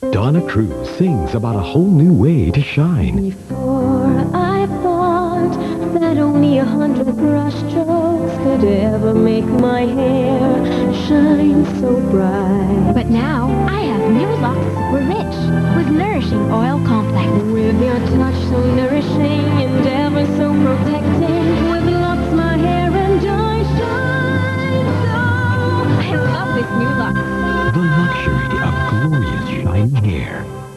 Donna Cruz sings about a whole new way to shine. Before I thought that only a hundred brush strokes could ever make my hair shine so bright. But now I have new Lux. We're rich with nourishing oil complex. With your touch so nourishing. there.